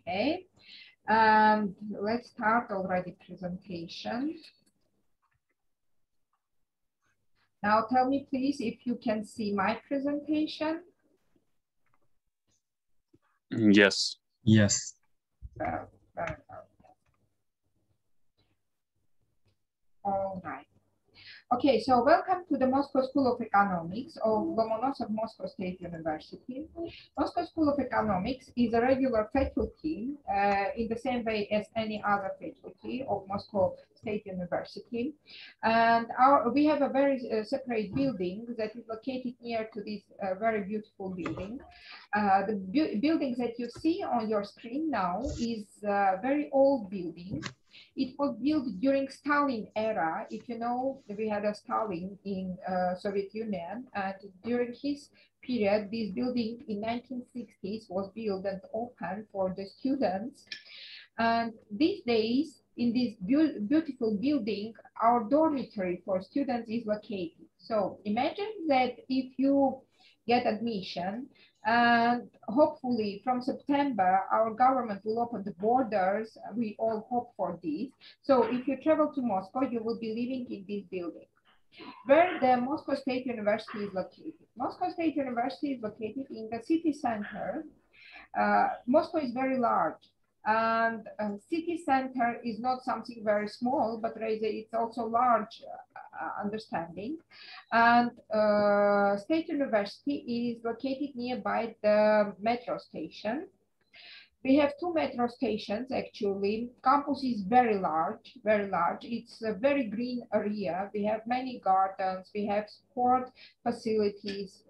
Okay, and let's start already presentation. Now tell me please if you can see my presentation. Yes. Yes. All right. Okay, so welcome to the Moscow School of Economics of Lomonosov Moscow State University. Moscow School of Economics is a regular faculty uh, in the same way as any other faculty of Moscow State University. And our, we have a very uh, separate building that is located near to this uh, very beautiful building. Uh, the bu building that you see on your screen now is a very old building it was built during Stalin era. If you know, we had a Stalin in uh, Soviet Union, and during his period, this building in 1960s was built and opened for the students. And these days, in this be beautiful building, our dormitory for students is located. So imagine that if you get admission, and hopefully from September, our government will open the borders. We all hope for this. So if you travel to Moscow, you will be living in this building. Where the Moscow State University is located. Moscow State University is located in the city center. Uh, Moscow is very large. And uh, city center is not something very small, but rather it's also large understanding. And uh, State University is located nearby the metro station. We have two metro stations actually. Campus is very large, very large. It's a very green area. We have many gardens. We have sport facilities,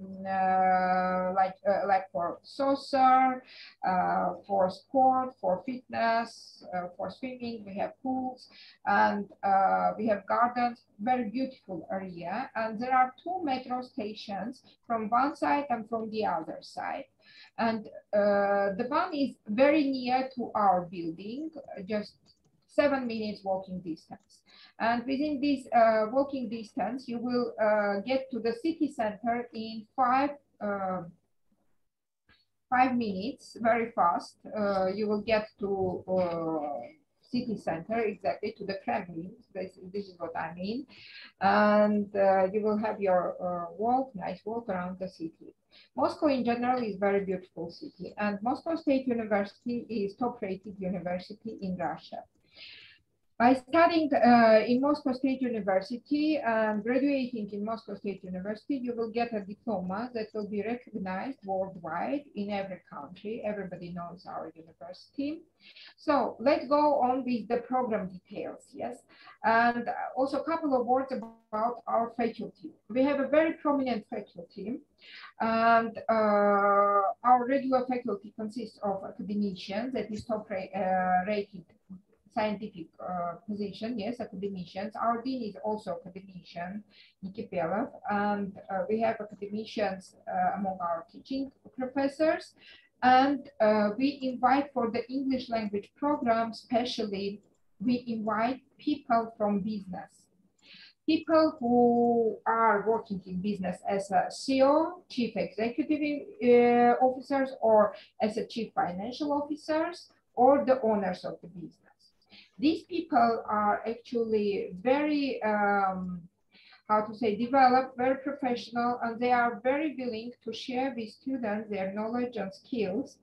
uh, like uh, like for soccer, uh, for sport, for fitness, uh, for swimming. We have pools and uh, we have gardens. Very beautiful area. And there are two metro stations from one side and from the other side. And uh, the one is very near to our building, just seven minutes walking distance. And within this uh, walking distance, you will uh, get to the city center in five, uh, five minutes, very fast. Uh, you will get to uh, city center, exactly to the Kremlin. This, this is what I mean. And uh, you will have your walk, nice walk around the city. Moscow in general is very beautiful city and Moscow State University is top rated university in Russia. By studying uh, in Moscow State University and graduating in Moscow State University, you will get a diploma that will be recognized worldwide in every country. Everybody knows our university. So let's go on with the program details, yes? And also a couple of words about our faculty. We have a very prominent faculty and uh, our regular faculty consists of academicians that is top uh, rated scientific uh, position, yes, academicians. Our dean is also academician, Nekipelov, and uh, we have academicians uh, among our teaching professors. And uh, we invite for the English language program, especially, we invite people from business. People who are working in business as a CEO, chief executive uh, officers, or as a chief financial officers, or the owners of the business these people are actually very, um, how to say, developed, very professional, and they are very willing to share with students their knowledge and skills.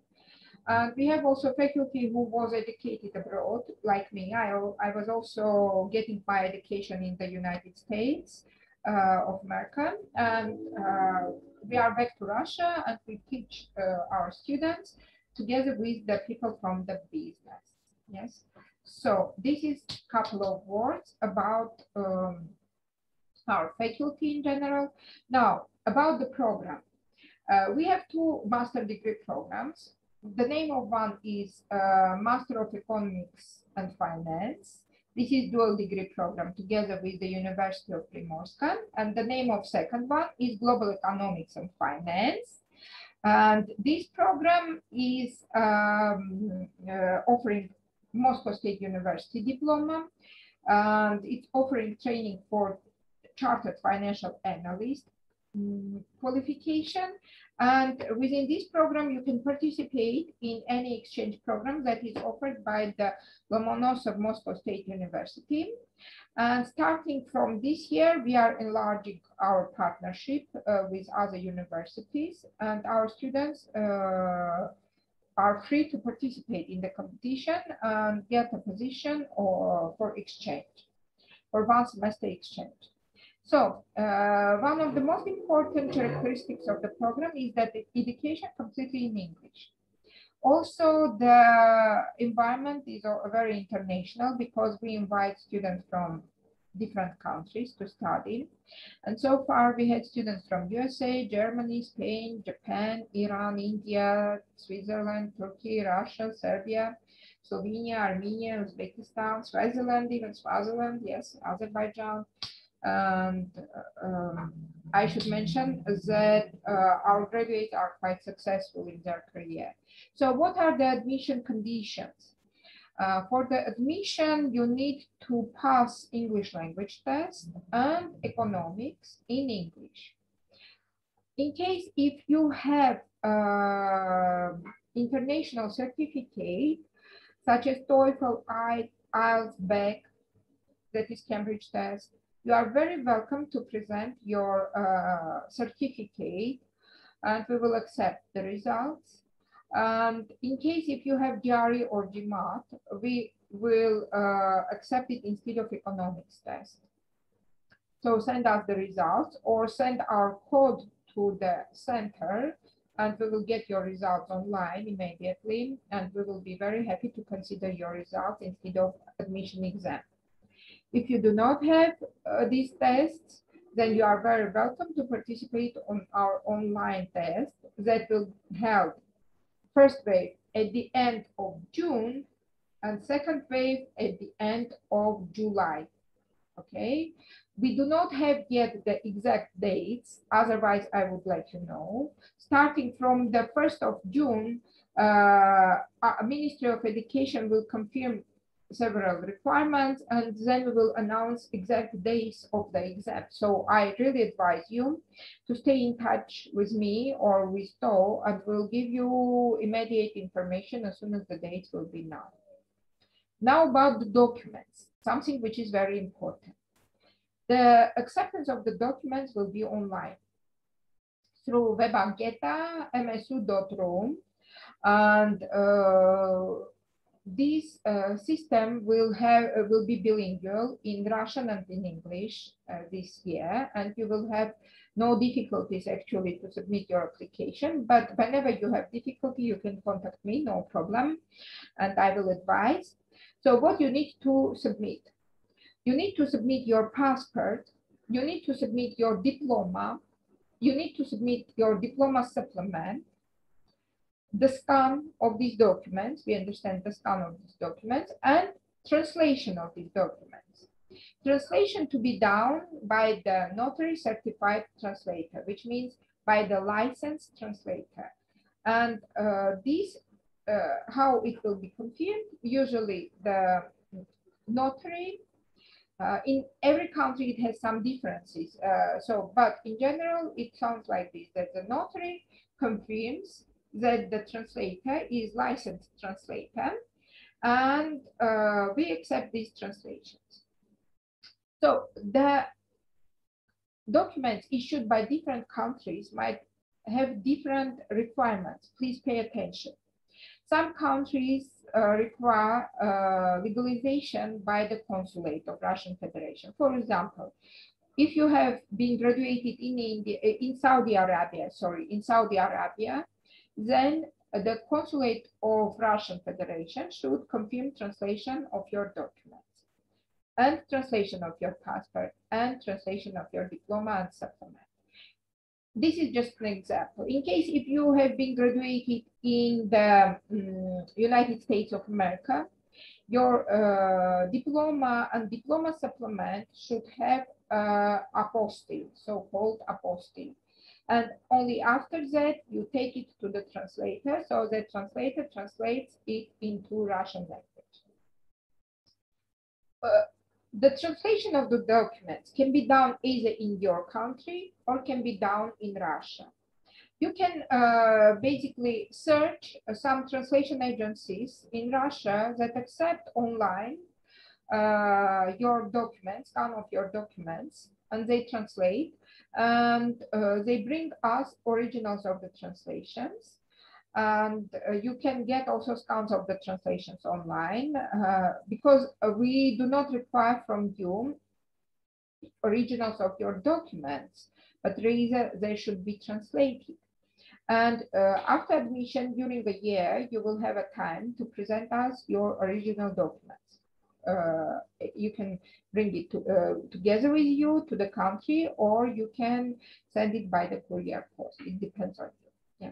And we have also faculty who was educated abroad, like me. I, I was also getting my education in the United States uh, of America. And uh, we are back to Russia and we teach uh, our students together with the people from the business. Yes. So this is a couple of words about um, our faculty in general. Now, about the program. Uh, we have two master degree programs. The name of one is uh, Master of Economics and Finance. This is dual degree program together with the University of Primorska. And the name of second one is Global Economics and Finance. And this program is um, uh, offering Moscow State University diploma. And it's offering training for chartered financial analyst, um, qualification. And within this program, you can participate in any exchange program that is offered by the Lomonosov Moscow State University. And starting from this year, we are enlarging our partnership uh, with other universities and our students uh, are free to participate in the competition and get a position or for exchange, for one semester exchange. So uh, one of the most important characteristics of the program is that the education completely in English. Also, the environment is very international because we invite students from different countries to study. And so far we had students from USA, Germany, Spain, Japan, Iran, India, Switzerland, Turkey, Russia, Serbia, Slovenia, Armenia, Uzbekistan, Swaziland, even Swaziland, yes, Azerbaijan. And um, I should mention that uh, our graduates are quite successful in their career. So what are the admission conditions? Uh, for the admission, you need to pass English language test and economics in English. In case if you have uh, international certificate, such as TOEFL, IELTS, BEC, that is Cambridge test, you are very welcome to present your uh, certificate and we will accept the results and in case if you have GRE or GMAT, we will uh, accept it instead of economics test. So send us the results or send our code to the center and we will get your results online immediately and we will be very happy to consider your results instead of admission exam. If you do not have uh, these tests, then you are very welcome to participate on our online test that will help first wave at the end of June and second wave at the end of July. Okay, we do not have yet the exact dates, otherwise I would let you know. Starting from the 1st of June, uh, Ministry of Education will confirm several requirements and then we will announce exact days of the exam. So I really advise you to stay in touch with me or with TO and we'll give you immediate information as soon as the dates will be known. Now about the documents, something which is very important. The acceptance of the documents will be online through webanketa msu.ru and uh, this uh, system will have uh, will be bilingual in Russian and in English uh, this year, and you will have no difficulties actually to submit your application. But whenever you have difficulty, you can contact me, no problem, and I will advise. So what you need to submit? You need to submit your passport. You need to submit your diploma. You need to submit your diploma supplement the scan of these documents, we understand the scan of these documents, and translation of these documents. Translation to be done by the notary certified translator, which means by the licensed translator. And uh, this, uh, how it will be confirmed, usually the notary, uh, in every country it has some differences. Uh, so, but in general, it sounds like this, that the notary confirms that the translator is licensed translator and uh, we accept these translations. So the documents issued by different countries might have different requirements. Please pay attention. Some countries uh, require uh, legalization by the consulate of Russian Federation. For example, if you have been graduated in India, in Saudi Arabia, sorry, in Saudi Arabia, then the consulate of Russian Federation should confirm translation of your documents and translation of your passport and translation of your diploma and supplement. This is just an example. In case if you have been graduated in the um, United States of America, your uh, diploma and diploma supplement should have uh, apostille, so-called apostille. And only after that, you take it to the translator. So the translator translates it into Russian language. Uh, the translation of the documents can be done either in your country or can be done in Russia. You can uh, basically search uh, some translation agencies in Russia that accept online uh, your documents, some of your documents, and they translate and uh, they bring us originals of the translations and uh, you can get also scans of the translations online uh, because uh, we do not require from you originals of your documents, but rather they should be translated. And uh, after admission during the year, you will have a time to present us your original documents. Uh, you can bring it to, uh, together with you to the country, or you can send it by the courier post. It depends on you. Yeah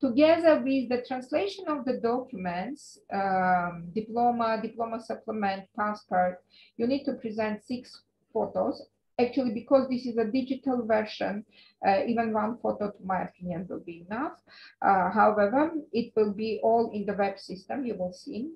together with the translation of the documents, um, diploma, diploma supplement, passport, you need to present six photos. Actually, because this is a digital version, uh, even one photo, to my opinion, will be enough. Uh, however, it will be all in the web system, you will see.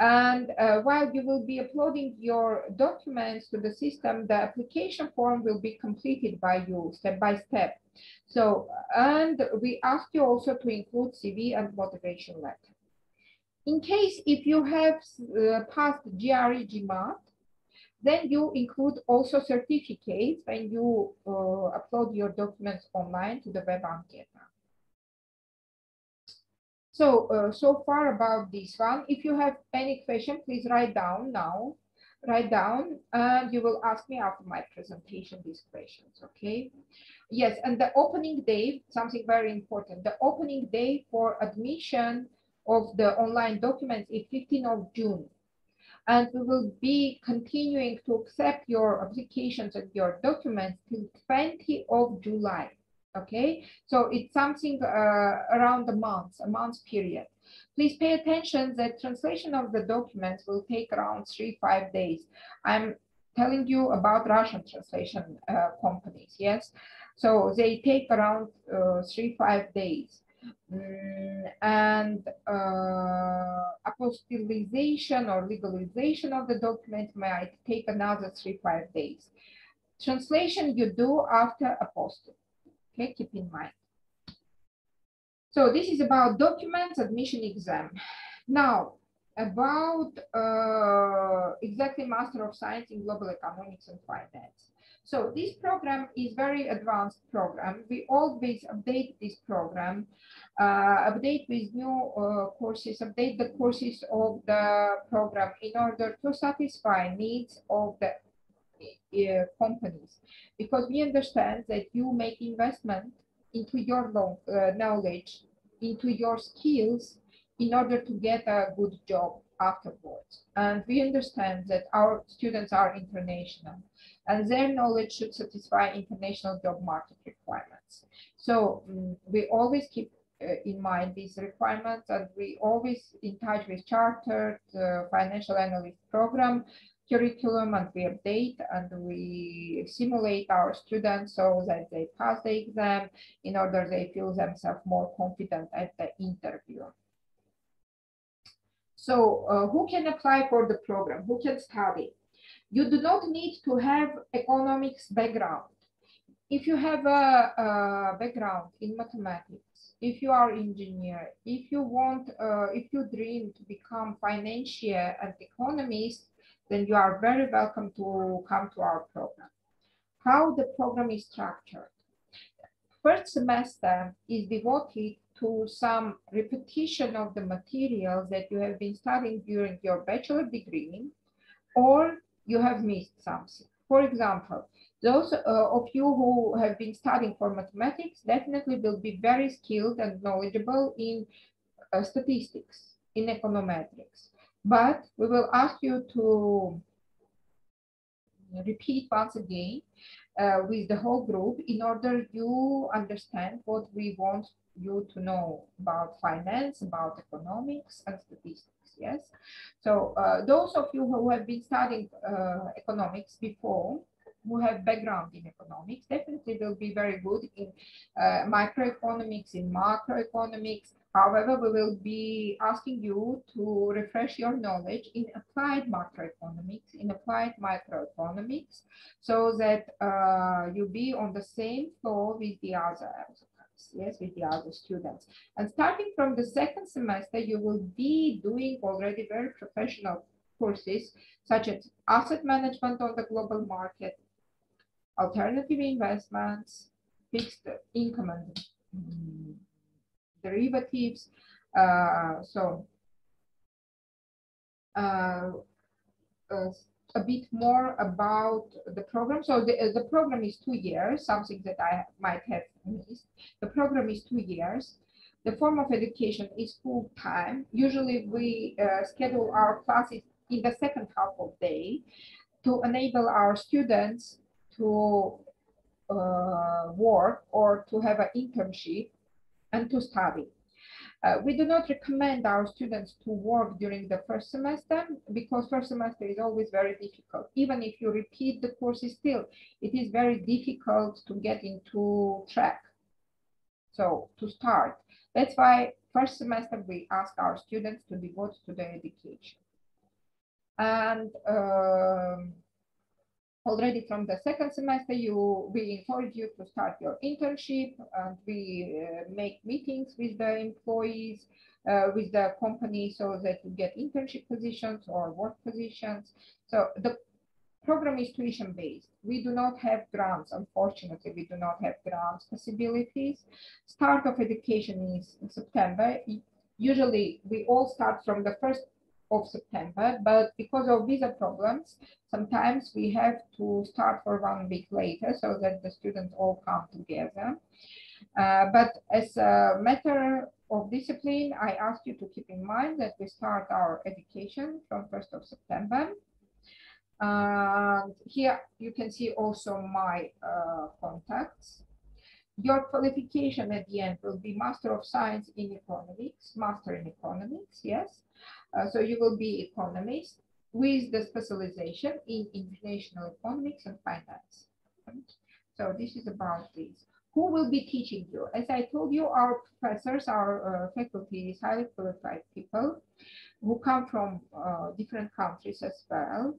And uh, while you will be uploading your documents to the system, the application form will be completed by you step by step. So, and we ask you also to include CV and motivation letter. In case if you have uh, passed GRE GMAT, then you include also certificates when you uh, upload your documents online to the web Anketa. So, uh, so far about this one. If you have any question, please write down now. Write down and you will ask me after my presentation these questions, okay? Yes, and the opening day, something very important. The opening day for admission of the online documents is 15th of June. And we will be continuing to accept your applications and your documents till 20 of July. Okay, so it's something uh, around a month, a month period. Please pay attention that translation of the documents will take around three, five days. I'm telling you about Russian translation uh, companies, yes? So they take around uh, three, five days. Mm, and uh, apostillization or legalization of the document might take another three, five days. Translation you do after apostille. Okay, keep in mind. So this is about documents admission exam. Now, about uh, exactly Master of Science in Global Economics and Finance. So this program is very advanced program. We always update this program, uh, update with new uh, courses, update the courses of the program in order to satisfy needs of the uh, companies. Because we understand that you make investment into your long, uh, knowledge, into your skills in order to get a good job afterwards. And we understand that our students are international and their knowledge should satisfy international job market requirements. So um, we always keep uh, in mind these requirements and we always in touch with chartered uh, financial analyst program curriculum and we update and we simulate our students so that they pass the exam in order they feel themselves more confident at the interview. So uh, who can apply for the program? Who can study? You do not need to have economics background. If you have a, a background in mathematics, if you are engineer, if you want, uh, if you dream to become financier and economist, then you are very welcome to come to our program. How the program is structured. First semester is devoted to some repetition of the materials that you have been studying during your bachelor degree, or you have missed something. For example, those uh, of you who have been studying for mathematics definitely will be very skilled and knowledgeable in uh, statistics, in econometrics. But we will ask you to repeat once again uh, with the whole group in order you understand what we want you to know about finance, about economics and statistics. Yes. So uh, those of you who have been studying uh, economics before, who have background in economics, definitely will be very good in uh, microeconomics, in macroeconomics, However, we will be asking you to refresh your knowledge in applied macroeconomics, in applied microeconomics, so that uh, you be on the same floor with the others, yes, with the other students. And starting from the second semester, you will be doing already very professional courses, such as asset management on the global market, alternative investments, fixed income and mm, derivatives. Uh, so uh, uh, a bit more about the program. So the, the program is two years, something that I might have missed. The program is two years. The form of education is full time. Usually we uh, schedule our classes in the second half of day to enable our students to uh, work or to have an internship and to study. Uh, we do not recommend our students to work during the first semester because first semester is always very difficult. Even if you repeat the courses still, it is very difficult to get into track. So to start, that's why first semester we ask our students to devote to their education. And um, already from the second semester, you we encourage you to start your internship and we uh, make meetings with the employees, uh, with the company so that you get internship positions or work positions. So the program is tuition based. We do not have grants, unfortunately, we do not have grants possibilities. Start of education is in September. Usually we all start from the first of September, but because of visa problems, sometimes we have to start for one week later so that the students all come together. Uh, but as a matter of discipline, I ask you to keep in mind that we start our education from 1st of September. And here you can see also my uh, contacts. Your qualification at the end will be Master of Science in Economics, Master in Economics, yes. Uh, so you will be economist with the specialization in international economics and finance. So this is about this. Who will be teaching you? As I told you, our professors, our uh, faculty highly qualified people who come from uh, different countries as well.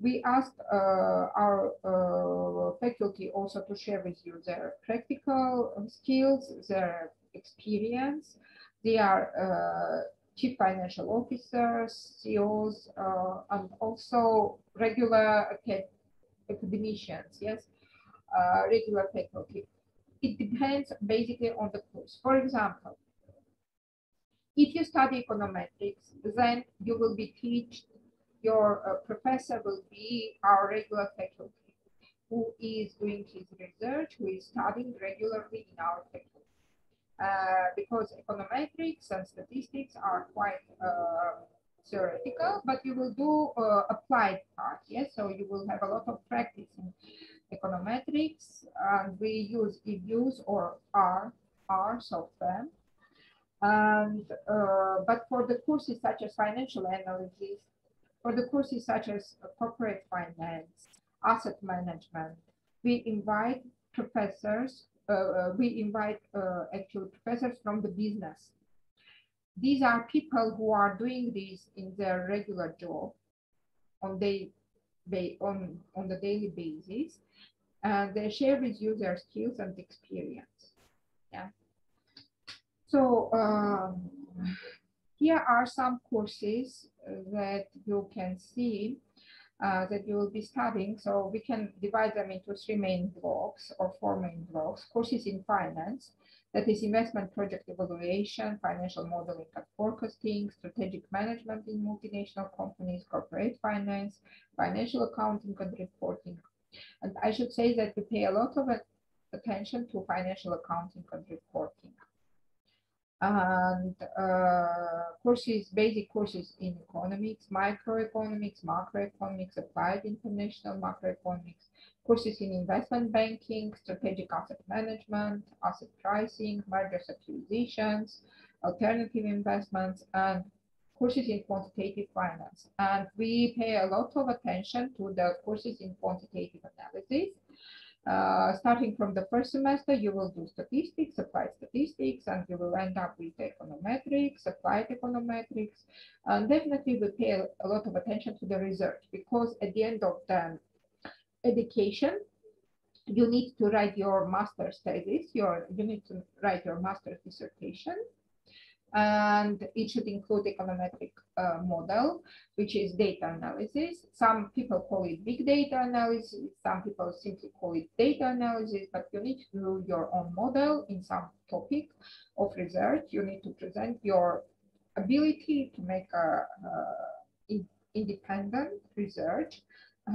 We asked uh, our uh, faculty also to share with you their practical skills, their experience. They are uh, chief financial officers, CEOs, uh, and also regular academicians, yes, regular faculty. It depends basically on the course. For example, if you study econometrics, then you will be taught, your uh, professor will be our regular faculty who is doing his research, who is studying regularly in our faculty. Uh, because econometrics and statistics are quite uh, theoretical, but you will do uh, applied part, yes? So you will have a lot of practice econometrics, and we use EViews or R, R software. And, uh, but for the courses such as financial analysis, for the courses such as corporate finance, asset management, we invite professors uh, uh, we invite uh, actual professors from the business. These are people who are doing this in their regular job on they on on the daily basis, and they share with you their skills and experience. Yeah. So um, here are some courses that you can see uh, that you will be studying. So we can divide them into three main blocks or four main blocks. Courses in finance, that is investment project evaluation, financial modeling and forecasting, strategic management in multinational companies, corporate finance, financial accounting and reporting. And I should say that we pay a lot of attention to financial accounting and reporting and uh, courses, basic courses in economics, microeconomics, macroeconomics, applied international macroeconomics, courses in investment banking, strategic asset management, asset pricing, mergers acquisitions, alternative investments, and courses in quantitative finance. And we pay a lot of attention to the courses in quantitative analysis Uh, starting from the first semester, you will do statistics, applied statistics, and you will end up with econometrics, applied econometrics, and definitely we pay a lot of attention to the research because at the end of the education, you need to write your master's thesis, your, you need to write your master's dissertation, and it should include econometric uh, model, which is data analysis. Some people call it big data analysis, some people simply call it data analysis, but you need to do your own model in some topic of research. You need to present your ability to make a, in, independent research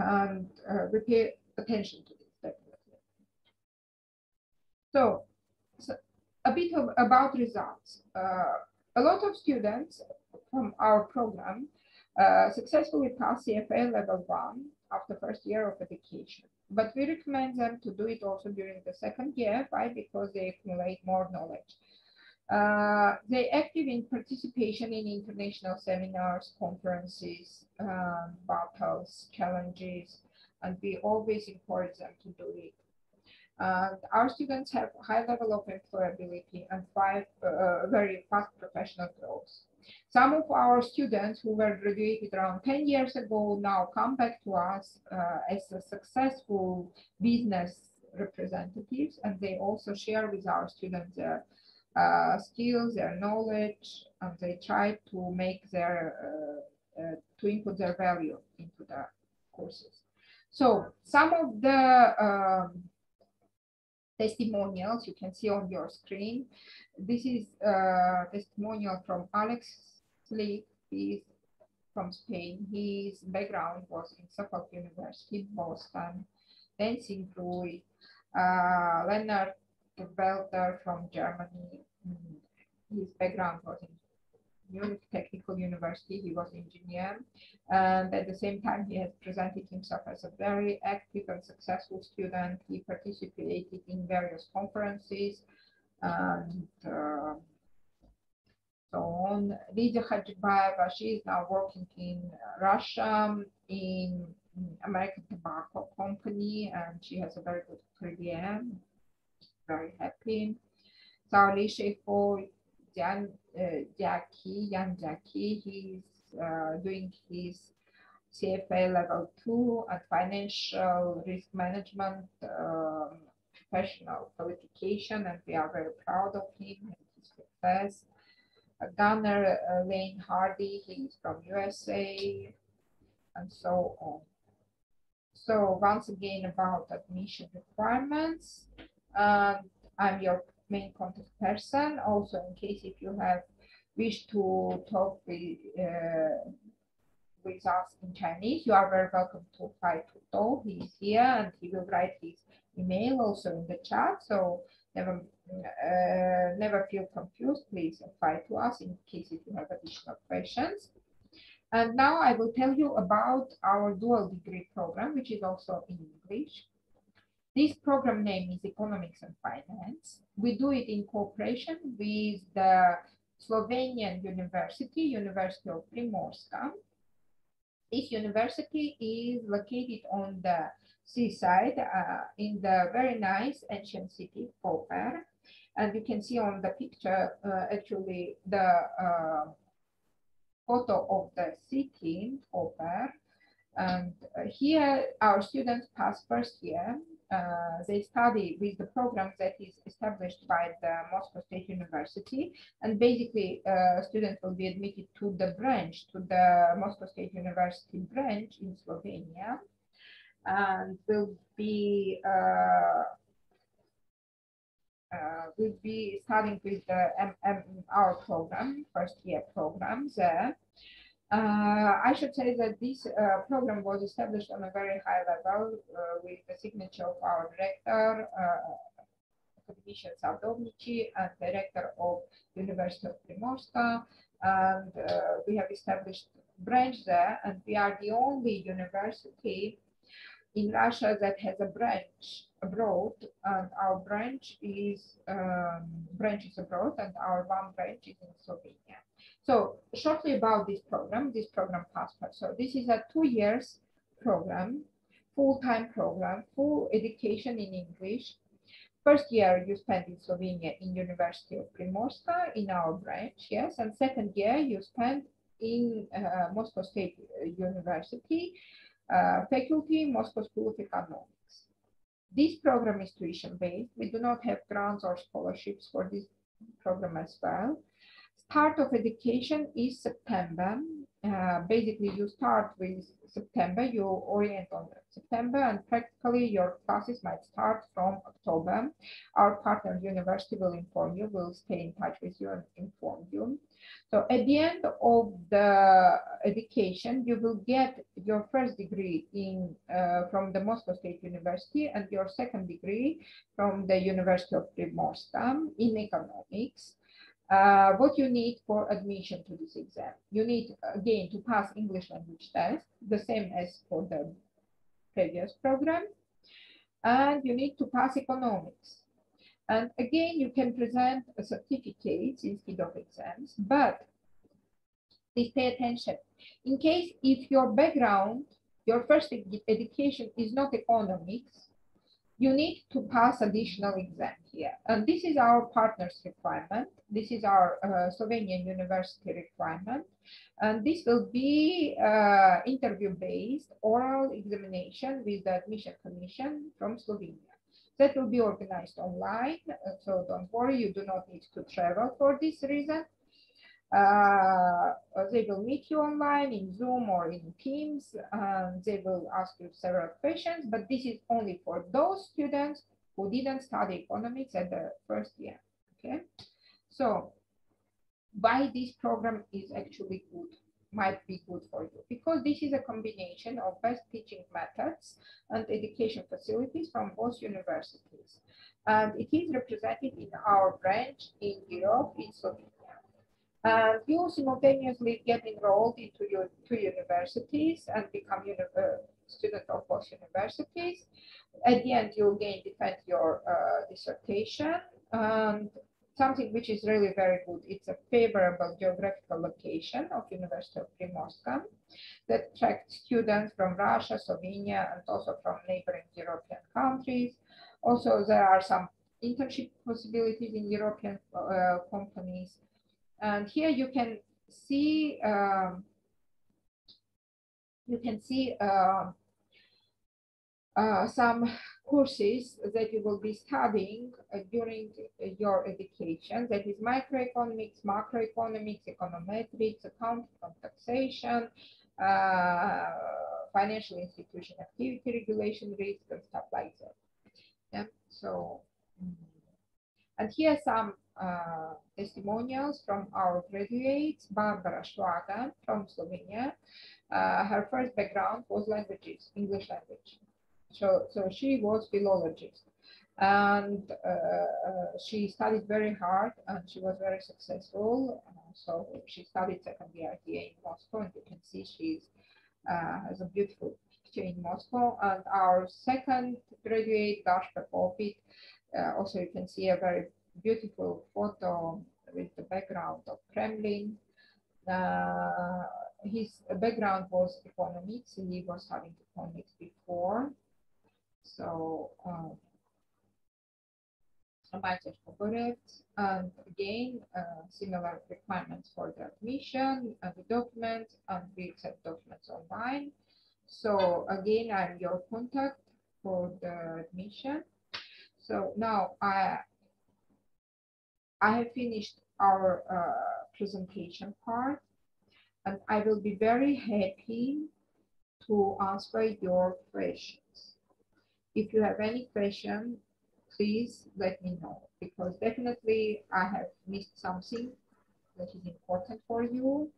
and uh, we pay attention to this definitely. So, so a bit of, about results. Uh, a lot of students from our program uh, successfully pass CFA level one after first year of education. But we recommend them to do it also during the second year. Why? Because they accumulate more knowledge. Uh, they active in participation in international seminars, conferences, um, battles, challenges, and we always encourage them to do it. Uh, our students have high level of employability and five, uh, very fast professional growth. Some of our students who were graduated around 10 years ago now come back to us uh, as successful business representatives, and they also share with our students their uh, skills, their knowledge, and they try to make their, uh, uh, to input their value into the courses. So some of the um, testimonials you can see on your screen. This is a testimonial from Alex Slick. He's from Spain. His background was in Suffolk University, Boston, Dancing Rui, uh, Leonard Belter from Germany. His background was in Munich Technical University. He was engineer. And at the same time, he has presented himself as a very active and successful student. He participated in various conferences and uh, so on. Lydia Hajibaeva, she is now working in Russia in American Tobacco Company, and she has a very good career. Very happy. Sauli Shefo Jan, uh, Jackie, Jan Jackie, he's uh, doing his CFA level two and financial risk management um, professional qualification, and we are very proud of him and his success. Uh, Gunnar uh, Lane Hardy, he's from USA, and so on. So once again about admission requirements, I'm your main contact person. Also, in case if you have wish to talk with uh, with us in Chinese, you are very welcome to apply Pai Tuto. He's here and he will write his email also in the chat. So never uh, never feel confused. Please apply to us in case if you have additional questions. And now I will tell you about our dual degree program, which is also in English. This program name is Economics and Finance. We do it in cooperation with the Slovenian University, University of Primorska. This university is located on the seaside uh, in the very nice ancient city, Koper. And you can see on the picture, uh, actually, the uh, photo of the city, Koper. And uh, here, our students pass first year uh, they study with the program that is established by the Moscow State University. And basically, uh, students will be admitted to the branch, to the Moscow State University branch in Slovenia, and will be uh, uh, will be starting with the our program, first year program there. Uh, I should say that this uh, program was established on a very high level uh, with the signature of our director, Academician Sadovnichiy, and director of University of Primorska. And uh, we have established branch there, and we are the only university in Russia that has a branch abroad, and our branch is um, branches abroad, and our one branch is in Slovenia. So shortly about this program, this program Passport. So this is a two years program. full-time program, full education in English. First year you spend in Slovenia in University of Primorska in our branch, yes, and second year you spend in uh, Moscow State University, uh, faculty, Moscow School of Economics. This program is tuition based. We do not have grants or scholarships for this program as well. Start of education is September. Uh, basically, you start with September, you orient on September, and practically your classes might start from October. Our partner university will inform you, will stay in touch with you and inform you. So at the end of the education, you will get your first degree in uh, from the Moscow State University and your second degree from the University of Primorska in economics. Uh, what you need for admission to this exam. You need, again, to pass English language test, the same as for the previous program. And you need to pass economics. And again, you can present a certificate instead of exams, but please pay attention. In case if your background, your first ed education is not economics, you need to pass additional exam here. And this is our partner's requirement. This is our uh, Slovenian university requirement. And this will be uh, interview-based oral examination with the admission commission from Slovenia. That will be organized online. Uh, so don't worry, you do not need to travel for this reason. Uh, they will meet you online in Zoom or in Teams. and they will ask you several questions, but this is only for those students who didn't study economics at the first year. Okay, so why this program is actually good, might be good for you, because this is a combination of best teaching methods and education facilities from both universities. And it is represented in our branch in Europe, in Slovenia. And you simultaneously get enrolled into your two universities and become a uh, student of both universities. At the end, you again defend your uh, dissertation. And something which is really very good, it's a favorable geographical location of University of Primorska that attracts students from Russia, Slovenia, and also from neighboring European countries. Also, there are some internship possibilities in European uh, companies and here you can see um, you can see uh, uh, some courses that you will be studying uh, during your education. That is microeconomics, macroeconomics, econometrics, accounting and taxation, financial institution activity regulation risk and stuff like that. Yeah. So, mm. and here are some uh, testimonials from our graduates, Barbara Schwaga from Slovenia. Uh, her first background was languages, English language. So, so she was philologist and uh, uh, she studied very hard and she was very successful. Uh, so she studied second year here in Moscow and you can see she has a beautiful picture in Moscow. And our second graduate, Gaspar Popit, also you can see a very beautiful photo with the background of Kremlin. Uh, his background was economics. He was studying economics before. So, um, and again, uh, similar requirements for the admission and the documents, and we accept documents online. So again, I'm your contact for the admission. So now I I have finished our uh, presentation part and I will be very happy to answer your questions. If you have any question, please let me know because definitely I have missed something that is important for you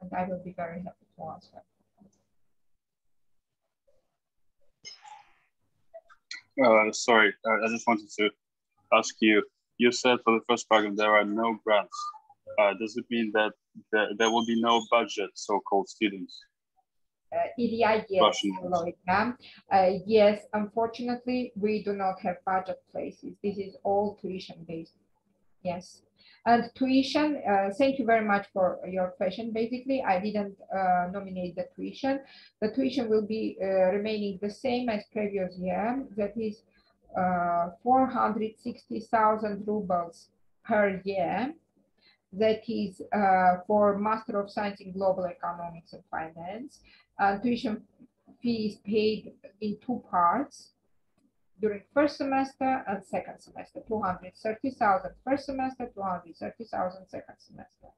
and I will be very happy to answer. Uh, sorry, I just wanted to ask you you said for the first program there are no grants. Uh, does it mean that there, there will be no budget, so-called students? Uh, yes, uh, yes, unfortunately, we do not have budget places. This is all tuition based. Yes. And tuition, uh, thank you very much for your question. Basically, I didn't uh, nominate the tuition. The tuition will be uh, remaining the same as previous year. That is uh, 460,000 rubles per year. That is uh, for Master of Science in Global Economics and Finance. tuition fee is paid in two parts during first semester and second semester, 230,000 first semester, 230,000 second semester.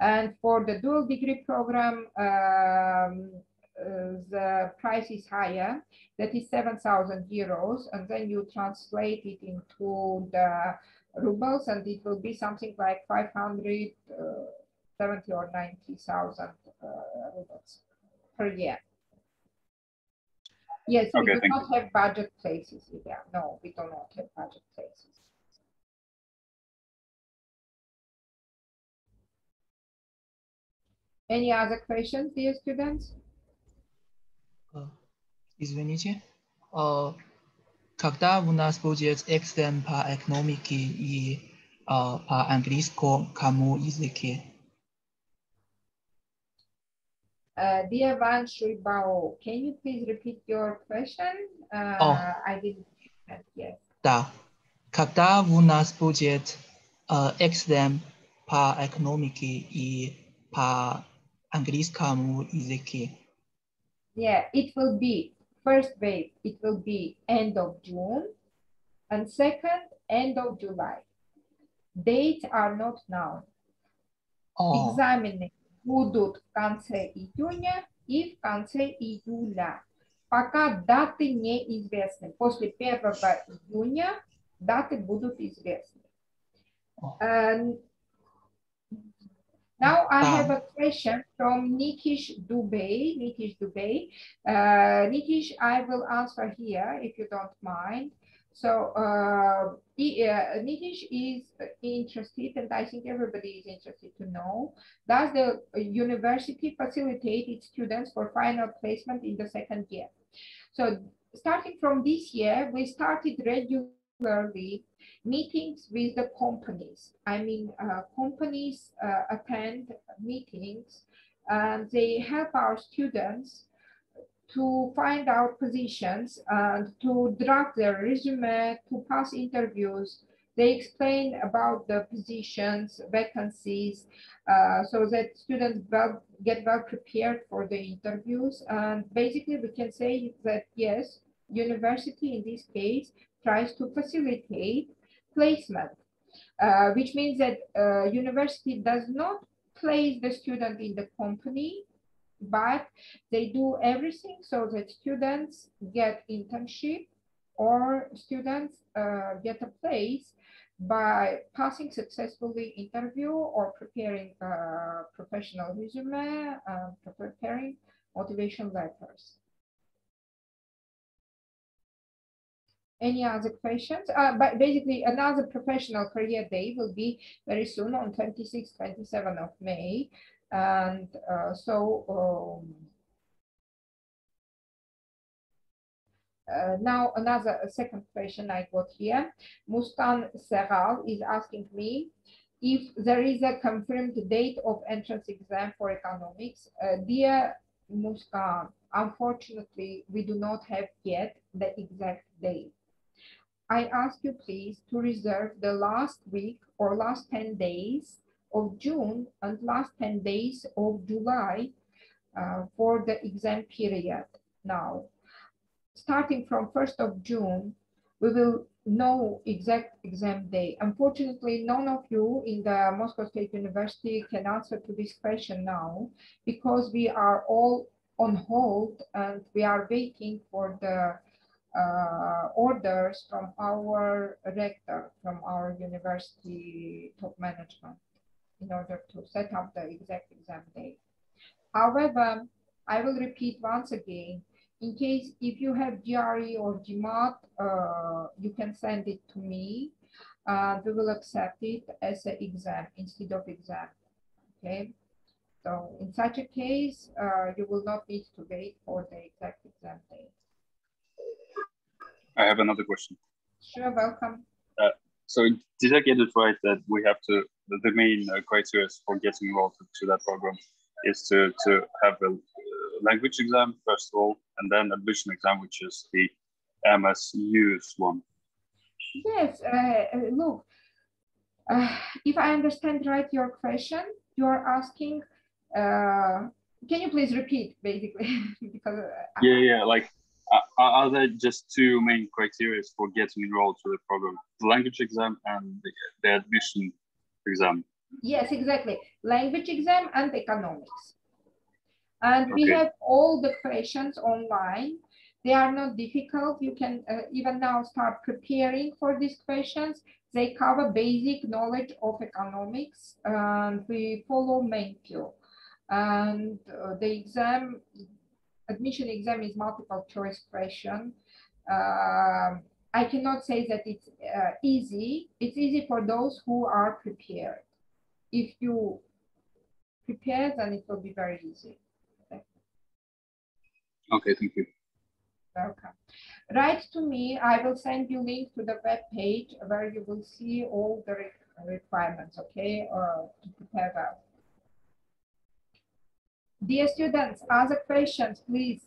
And for the dual degree program, um, uh, the price is higher, that is 7,000 euros, and then you translate it into the rubles, and it will be something like 570 uh, or 90,000 uh, rubles per year. Yes, we do not have budget places here. No, we do not have budget places. Any other questions, dear students? Uh, Извините, uh, когда у нас будет экзамен по экономике и uh, по английскому языке? Uh, dear Van Shuibao, can you please repeat your question? Uh, Oh. I didn't get that yet. Да. Когда у нас будет uh, экзамен по экономике и по английскому языке? Yeah, it will be first wave, it will be end of June, and second, end of July. Dates are not known. О, Экзамены будут в конце июня и в конце июля. Пока даты неизвестны. После 1 июня даты будут известны. Now I Ah. have a question from Nikish Dubey. Nikish Dubey. Uh, Nikish, I will answer here if you don't mind. So uh, uh, Nikish is interested, and I think everybody is interested to know, does the university facilitate its students for final placement in the second year? So starting from this year, we started regularly meetings with the companies. I mean, uh, companies uh, attend meetings and they help our students to find out positions and to draft their resume, to pass interviews. They explain about the positions, vacancies, uh, so that students well, get well prepared for the interviews. And basically, we can say that yes, university in this case tries to facilitate placement, uh, which means that uh, university does not place the student in the company, but they do everything so that students get internship or students uh, get a place by passing successfully interview or preparing a professional resume, uh, preparing motivation letters. Any other questions? Uh, but basically another professional career day will be very soon on 26, 27 of May. And uh, so um, uh, now another a second question I got here. Muskan Serral is asking me if there is a confirmed date of entrance exam for economics. Uh, dear Muskan, unfortunately, we do not have yet the exact date. I ask you please to reserve the last week or last 10 days of June and last 10 days of July uh, for the exam period now. Starting from 1st of June, we will know exact exam day. Unfortunately, none of you in the Moscow State University can answer to this question now because we are all on hold and we are waiting for the uh, orders from our rector, from our university top management in order to set up the exact exam date. However, I will repeat once again, in case if you have GRE or GMAT, uh, you can send it to me. Uh, we will accept it as an exam instead of exam, okay? So in such a case, uh, you will not need to wait for the exact exam date. I have another question. Sure, welcome. so did I get it right that we have to the, main uh, criteria for getting enrolled to, to, that program is to to have a uh, language exam first of all, and then admission exam, which is the MSU's one. Yes, uh, uh, look, uh, if I understand right your question, you are asking, uh, can you please repeat basically? because yeah, yeah, like are there just two main criteria for getting enrolled to the program? The language exam and the, the admission exam. Yes exactly. Language exam and economics. And okay. we have all the questions online. They are not difficult. You can uh, even now start preparing for these questions. They cover basic knowledge of economics and we follow Mankiw and uh, the exam admission exam is multiple choice question. Uh, I cannot say that it's uh, easy. It's easy for those who are prepared. If you prepare, then it will be very easy. Okay, okay thank you. Welcome. Write to me. I will send you link to the web page where you will see all the requirements, okay, uh, to prepare well. Dear students, other questions, please.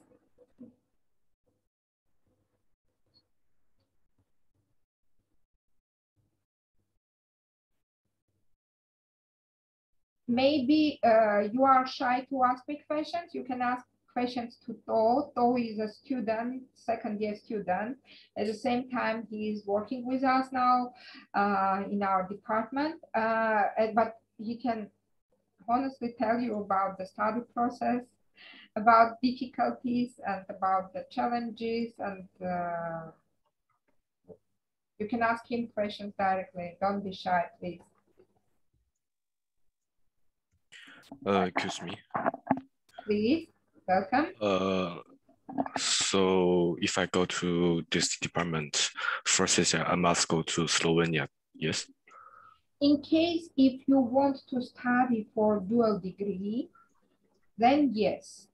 Maybe uh, you are shy to ask me questions. You can ask questions to To. To is a student, second year student. At the same time, he is working with us now uh, in our department, uh, but he can honestly tell you about the study process, about difficulties and about the challenges and uh, you can ask him questions directly. Don't be shy, please. Uh, excuse me. Please, welcome. Uh, so if I go to this department, first I must go to Slovenia, yes? In case if you want to study for dual degree, then yes.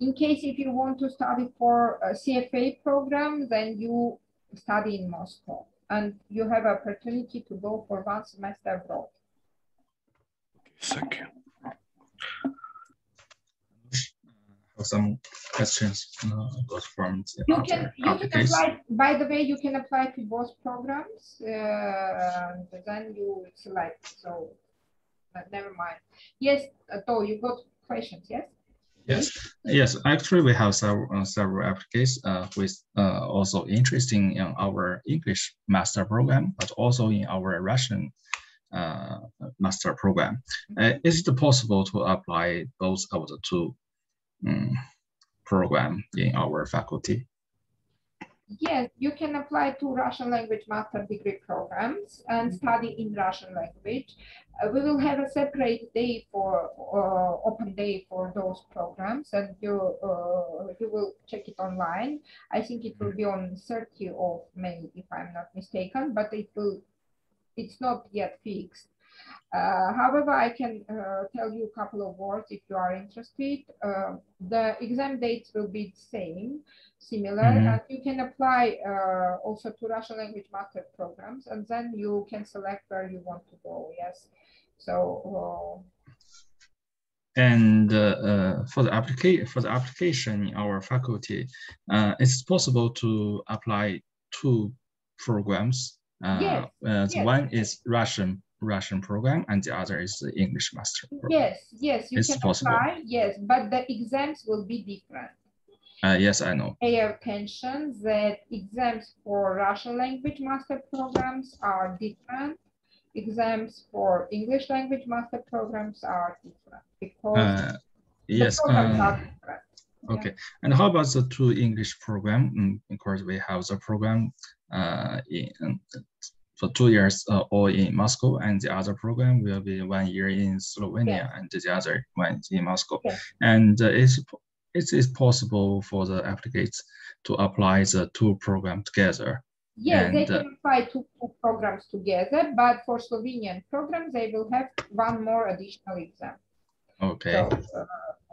In case if you want to study for a CFA program, then you study in Moscow and you have opportunity to go for one semester abroad. Thank you some questions uh, got from you can you can apply by the way you can apply to both programs uh, then you select so uh, never mind. Yes uh, you got questions yes? Yes. Yes actually we have several uh, several applicants uh, with uh, also interesting in our english master program but also in our russian uh, master program. Uh, is it possible to apply both of the two um, program in our faculty? Yes, you can apply to Russian language master degree programs and mm-hmm. study in Russian language. Uh, we will have a separate day for uh, open day for those programs and you uh, you will check it online. I think it will be on 30 of May if I'm not mistaken, but it will it's not yet fixed. Uh, however, I can uh, tell you a couple of words if you are interested. Uh, the exam dates will be the same, similar, mm -hmm. and you can apply uh, also to Russian language master programs, and then you can select where you want to go. Yes, so. Uh, and uh, for the application for the application in our faculty, it's possible to apply two programs. yes. yes. One is Russian Russian program and the other is the English master program. Yes, yes, you it's can possible. apply, yes, but the exams will be different. Uh, yes, I know. Pay attention that exams for Russian language master programs are different. Exams for English language master programs are different because uh, yes, uh, Okay, yeah. and how about the two English program? Mm, of course, we have the program uh, in for two years uh, all in Moscow, and the other program will be one year in Slovenia, and the other one in Moscow. And uh, it's, it is possible for the applicants to apply the two programs together. Yeah, and, they can uh, apply two, two programs together, but for Slovenian programs, they will have one more additional exam. Okay. So, uh,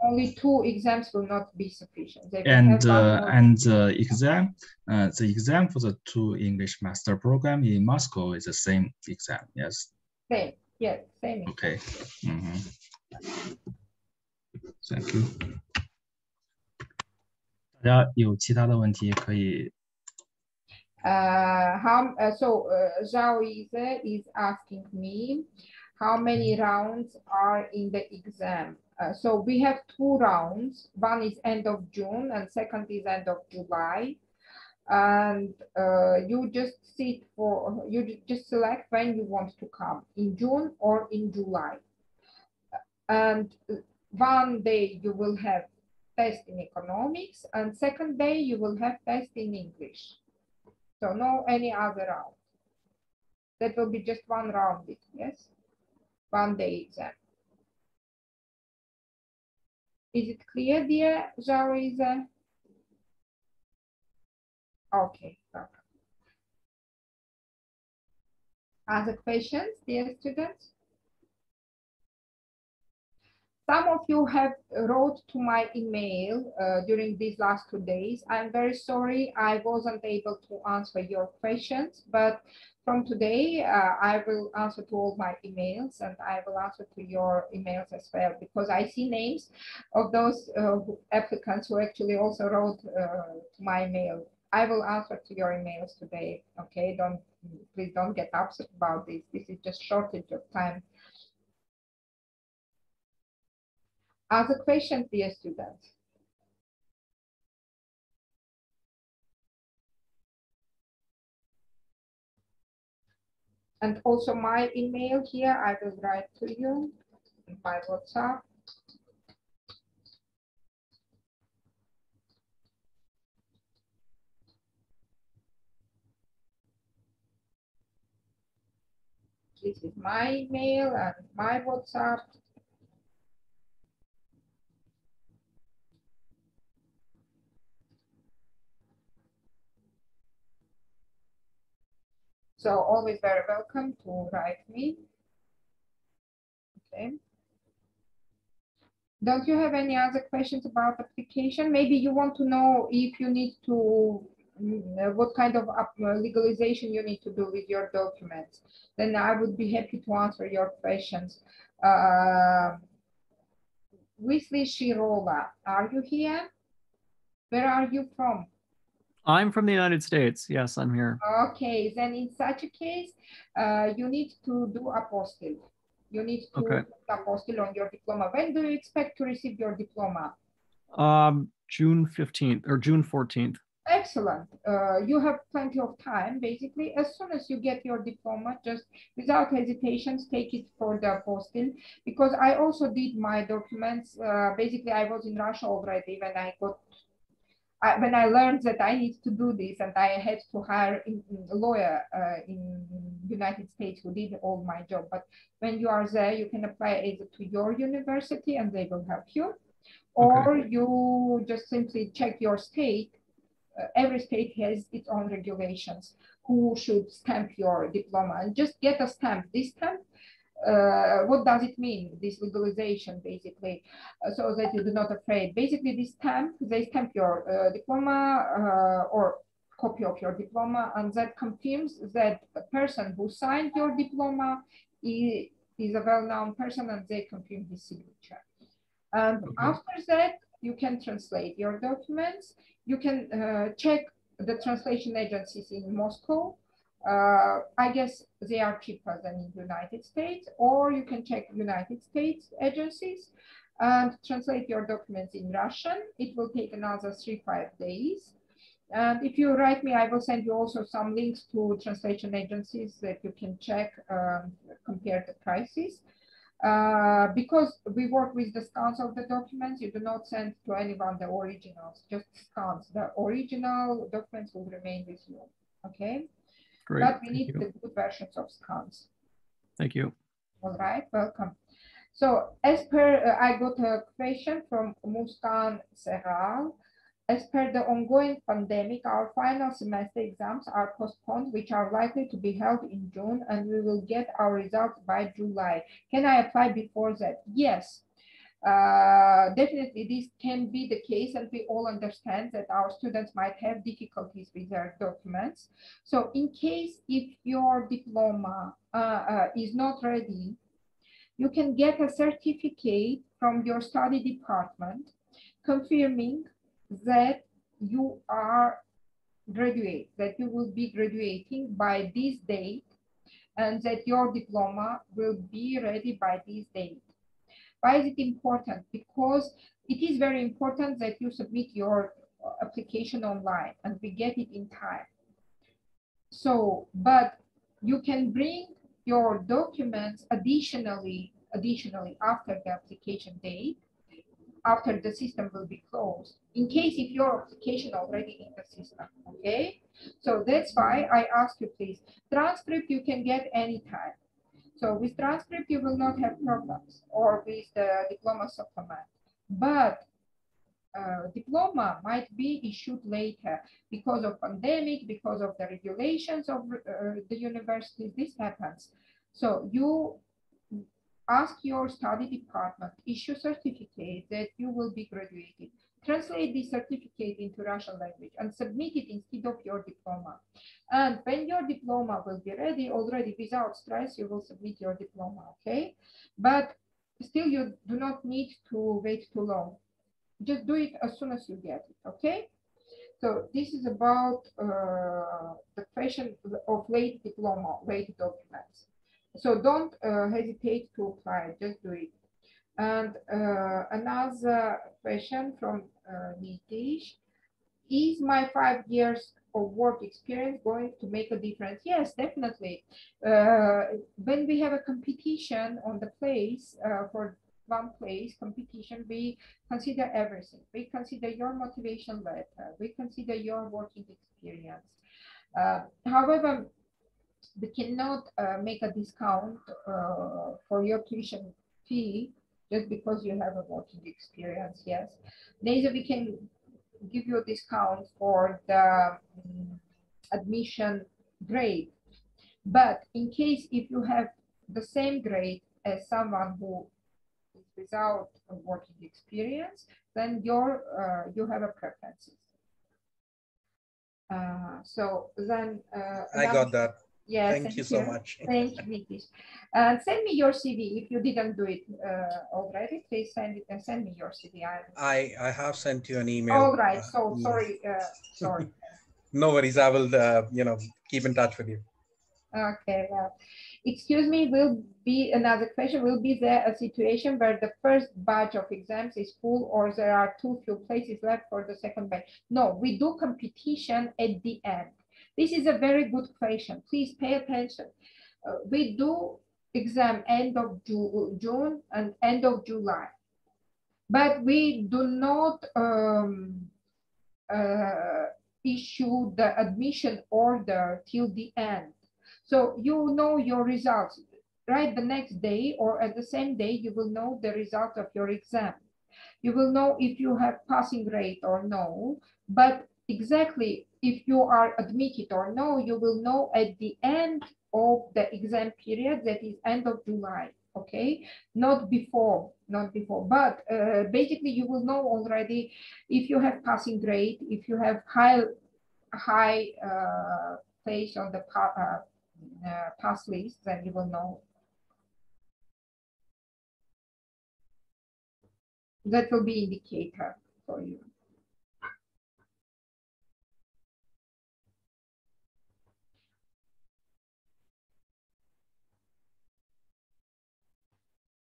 only two exams will not be sufficient. They will And have one uh, more- and the exam, uh, the exam for the two English master program in Moscow is the same exam. Yes. same, yes, same. Okay. Mhm. Thank you. 大家有其他的问题可以 Uh, how uh, so? Uh, Zhao Yize is asking me how many rounds are in the exam. Uh, so we have two rounds. One is end of June, and second is end of July. And uh, you just sit for you just select when you want to come in June or in July. And one day you will have test in economics, and second day you will have test in English. So no any other round. That will be just one round, yes? One day exam. Is it clear, dear is Okay, perfect. Other questions, dear students? Some of you have wrote to my email uh, during these last two days. I'm very sorry I wasn't able to answer your questions, but from today uh, I will answer to all my emails and I will answer to your emails as well because I see names of those uh, applicants who actually also wrote uh, to my email. I will answer to your emails today. Okay, don't please don't get upset about this. This is just shortage of time. Other questions, dear students? And also my email here, I will write to you by WhatsApp. This is my email and my WhatsApp. So always very welcome to write me. Okay. Don't you have any other questions about application? Maybe you want to know if you need to, mm, what kind of uh, legalization you need to do with your documents. Then I would be happy to answer your questions. Uh, Wesley Shirola, are you here? Where are you from? I'm from the United States. Yes, I'm here. Okay, then in such a case, uh, you need to do apostille. You need to Okay. apostille on your diploma. When do you expect to receive your diploma? Um, June 15th or June 14th. Excellent. Uh, you have plenty of time. Basically, as soon as you get your diploma, just without hesitations, take it for the apostille. Because I also did my documents. Uh, basically, I was in Russia already when I got I, when I learned that I need to do this and I had to hire in- in a lawyer uh, in United States who did all my job. But when you are there, you can apply either to your university and they will help you, or you just simply check your state. Uh, every state has its own regulations who should stamp your diploma and just get a stamp. This stamp, uh, what does it mean? This legalization, basically uh, so that you do not afraid. Basically, this stamp, they stamp your uh, diploma uh, or copy of your diploma, and that confirms that the person who signed your diploma is, is a well-known person, and they confirm his signature. And Okay. after that, you can translate your documents. You can uh, check the translation agencies in Moscow. Uh, I guess they are cheaper than in the United States, or you can check United States agencies and translate your documents in Russian. It will take another three, five days. And if you write me, I will send you also some links to translation agencies that you can check, um, compare the prices. Uh, because we work with the scans of the documents, you do not send to anyone the originals, just scans. The original documents will remain with you, okay? Great. But we Thank need you. the good versions of scans. Thank you. All right, welcome. So as per, uh, I got a question from Muskan Serral. As per the ongoing pandemic, our final semester exams are postponed, which are likely to be held in June, and we will get our results by July. Can I apply before that? Yes. Uh, definitely this can be the case and we all understand that our students might have difficulties with their documents. So in case if your diploma uh, uh, is not ready, you can get a certificate from your study department confirming that you are graduate, that you will be graduating by this date and that your diploma will be ready by this date. Why is it important? Because it is very important that you submit your uh, application online and we get it in time. So, but you can bring your documents additionally, additionally after the application date, after the system will be closed, in case if your application already in the system, okay? So that's why I ask you please, transcript you can get anytime. So with transcript, you will not have problems or with the diploma supplement. But uh, diploma might be issued later because of pandemic, because of the regulations of uh, the universities, this happens. So you ask your study department, issue certificate that you will be graduated translate the certificate into Russian language and submit it instead of your diploma. And when your diploma will be ready already without stress, you will submit your diploma, okay? But still you do not need to wait too long. Just do it as soon as you get it, okay? So this is about uh, the question of late diploma, late documents. So don't uh, hesitate to apply, just do it. And uh, another question from uh, Nitish, is my five years of work experience going to make a difference? Yes, definitely. Uh, when we have a competition on the place uh, for one place competition, we consider everything. We consider your motivation letter. We consider your working experience. Uh, however, we cannot uh, make a discount uh, for your tuition fee just because you have a working experience, yes. Neither we can give you a discount for the um, admission grade. But in case if you have the same grade as someone who is without a working experience, then your uh, you have a preferences. Uh, so then uh, I got that. Yes. Thank, thank you, so much. Thank you, Nitish. Uh, send me your CV if you didn't do it uh, already. Please send it and uh, send me your CV. I I have sent you an email. All right. Uh, so sorry. Uh, sorry. no worries. I will uh, you know keep in touch with you. Okay. Well, excuse me. Will be another question. Will be there a situation where the first batch of exams is full, or there are too few places left for the second batch? No, we do competition at the end this is a very good question. Please pay attention. Uh, we do exam end of Ju June and end of July, but we do not um, uh, issue the admission order till the end. So you know your results right the next day or at the same day, you will know the result of your exam. You will know if you have passing rate or no, but exactly if you are admitted or no, you will know at the end of the exam period, that is end of July, okay? Not before, not before, but uh, basically you will know already if you have passing grade, if you have high, high uh, place on the pa uh, uh, pass list, then you will know. That will be indicator for you.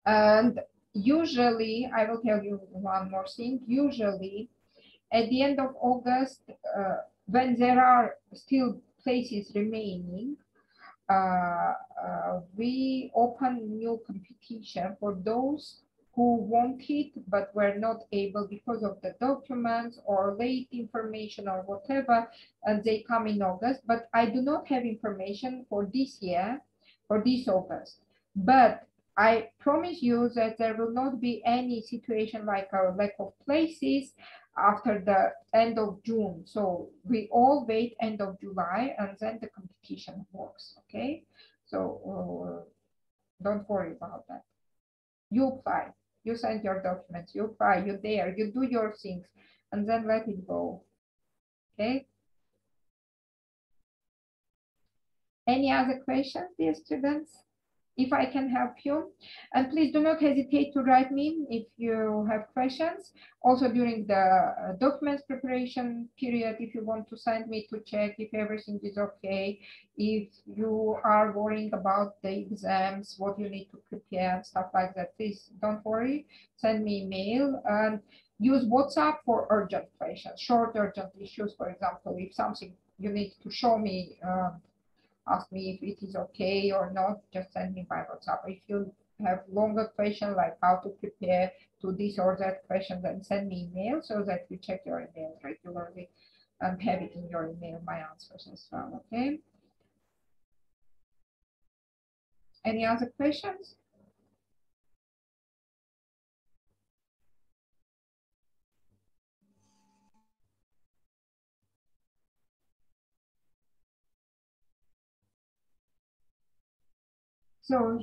And usually, I will tell you one more thing, usually at the end of August, uh, when there are still places remaining, uh, uh, we open new competition for those who wanted but were not able because of the documents or late information or whatever, and they come in August. But I do not have information for this year, for this August. But I promise you that there will not be any situation like a lack of places after the end of June. So we all wait end of July and then the competition works, okay? So uh, don't worry about that. You apply, You send your documents, you apply, you there, you do your things, and then let it go. Okay. Any other questions, dear students? If I can help you. And please do not hesitate to write me if you have questions. Also during the uh, documents preparation period, if you want to send me to check if everything is okay, if you are worrying about the exams, what you need to prepare, stuff like that, please don't worry, send me email and use WhatsApp for urgent questions, short urgent issues. For example, if something you need to show me uh, ask me if it is okay or not, just send me by WhatsApp. If you have longer question like how to prepare to this or that question, then send me email so that you check your email regularly and have it in your email, my answers as well, okay? Any other questions? So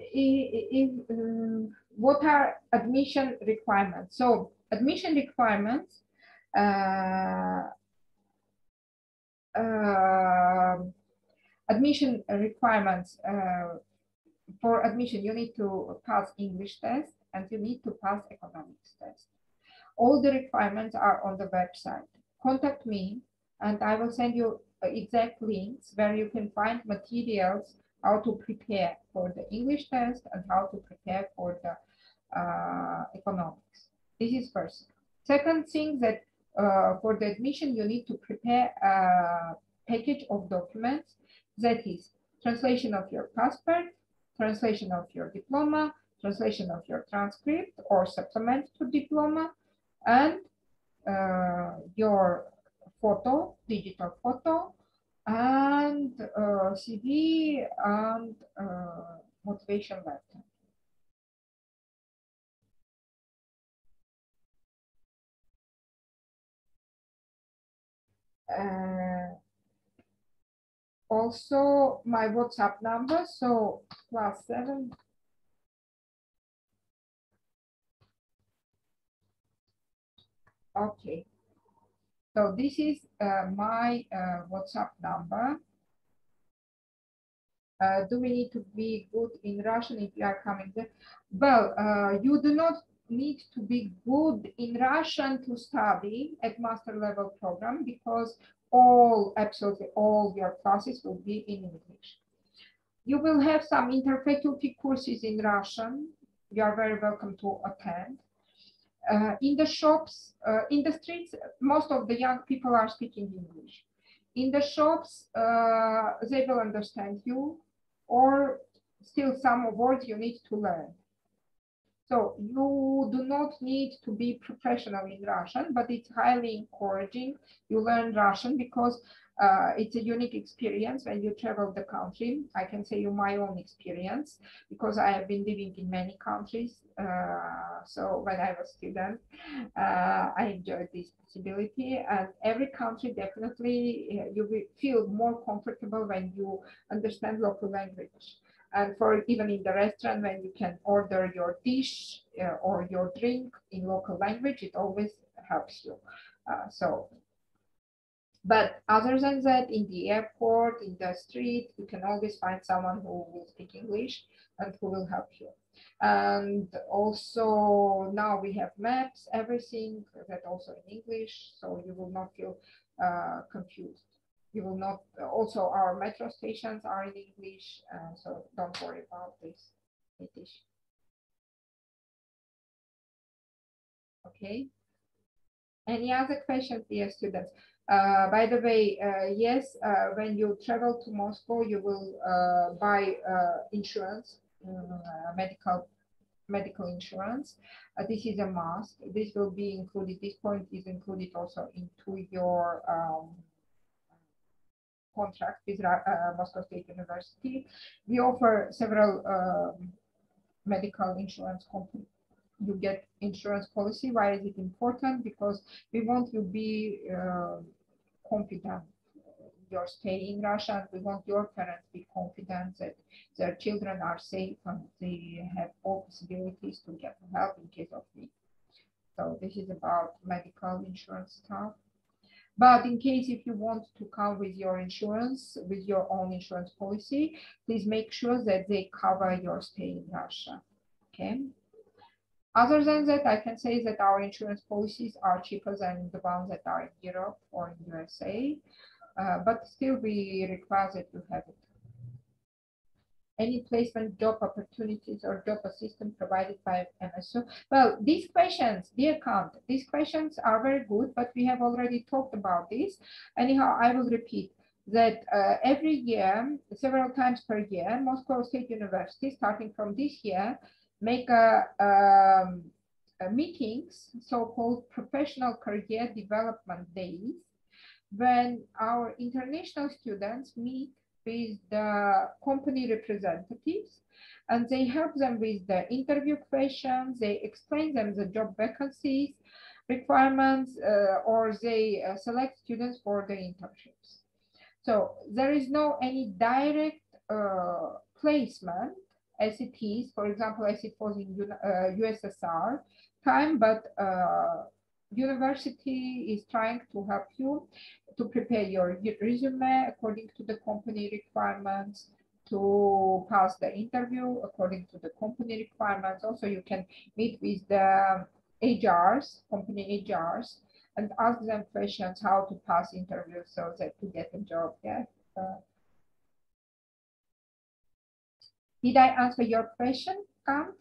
if, uh, what are admission requirements? So admission requirements uh, uh, admission requirements uh, for admission, you need to pass English test and you need to pass economics test. All the requirements are on the website. Contact me and I will send you exact links where you can find materials how to prepare for the English test and how to prepare for the uh, economics. This is first. Second thing that uh, for the admission, you need to prepare a package of documents that is translation of your passport, translation of your diploma, translation of your transcript or supplement to diploma, and uh, your photo, digital photo, and uh, CV and uh, motivation letter. Uh, also my WhatsApp number, so plus seven. Okay, so this is my uh, WhatsApp number. Uh, do we need to be good in Russian if you are coming there? Well, uh, you do not need to be good in Russian to study at master level program because all, absolutely all your classes will be in English. You will have some interfaculty courses in Russian. You are very welcome to attend. Uh, in the shops, uh, in the streets, most of the young people are speaking English. In the shops, uh, they will understand you, or still some words you need to learn. So you do not need to be professional in Russian, but it's highly encouraging. You learn Russian because uh, it's a unique experience when you travel the country. I can say you my own experience because I have been living in many countries. Uh, so when I was student, uh, I enjoyed this possibility and every country definitely uh, you will feel more comfortable when you understand local language. And for even in the restaurant, when you can order your dish uh, or your drink in local language, it always helps you. Uh, so but other than that, in the airport, in the street, you can always find someone who will speak English and who will help you. And also now we have maps, everything that also in English, so you will not feel uh, confused. You will not, also our metro stations are in English, uh, so don't worry about this Okay. Any other questions, dear students? Uh, by the way, uh, yes, uh, when you travel to Moscow, you will uh, buy uh, insurance, uh, medical medical insurance. this is a must. This will be included. This point is included also into your um, contract with Moscow State University. We offer several um, medical insurance companies you get insurance policy. Why is it important? Because we want you to be uh, confident your stay in Russia. We want your parents to be confident that their children are safe and they have all possibilities to get help in case of need. So this is about medical insurance stuff. But in case if you want to come with your insurance, with your own insurance policy, please make sure that they cover your stay in Russia. Okay. Other than that, I can say that our insurance policies are cheaper than the ones that are in Europe or in USA, uh, but still we require that you have it. Any placement job opportunities or job assistance provided by MSO? Well, these questions, dear Kant, these questions are very good, but we have already talked about this. Anyhow, I will repeat that uh, every year, several times per year, Moscow State University, starting from this year, make a, um, a meetings, so-called professional career development days, when our international students meet with the company representatives and they help them with the interview questions, they explain them the job vacancies, requirements, uh, or they uh, select students for the internships. So there is no any direct uh, placement as it is, for example, as it was in USSR uh, time, but uh, university is trying to help you to prepare your resume according to the company requirements, to pass the interview according to the company requirements. Also, you can meet with the HRs, company HRs, and ask them questions how to pass interviews so that to get a job. Yeah. Uh, Did I answer your question, Kant?